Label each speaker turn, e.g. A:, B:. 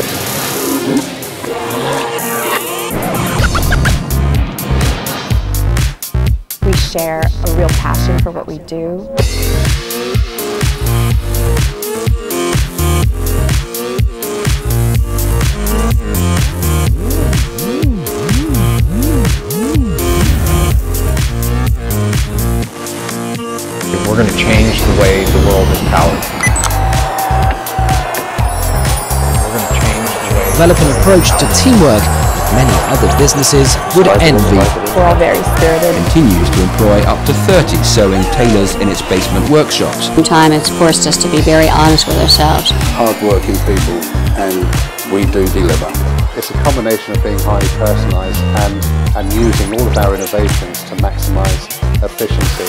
A: We share a real passion for what we do.
B: We're going to change the way the world is powered.
C: Develop an approach to teamwork that many other businesses would envy.
A: We're all very spirited.
D: continues to employ up to 30 sewing tailors in its basement workshops.
E: time it's forced us to be very honest with ourselves.
F: hard-working people, and we do deliver.
G: It's a combination of being highly personalised and, and using all of our innovations to maximise efficiency.